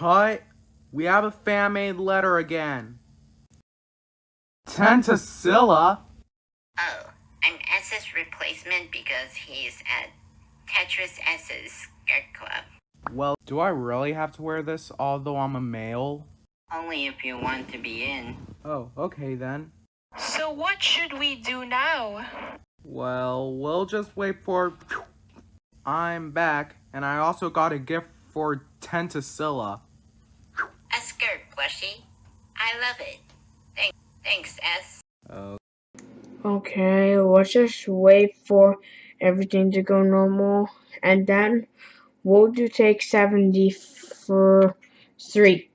Cut. We have a fan made letter again. Tentasilla? Oh, I'm S's replacement because he's at Tetris S's skirt club. Well, do I really have to wear this although I'm a male? Only if you want to be in. Oh, okay then. So what should we do now? Well, we'll just wait for. I'm back, and I also got a gift for Tentasilla. Plushie. I love it. Thank, thanks, S. Okay, let's just wait for everything to go normal, and then we'll do take 70 for 3.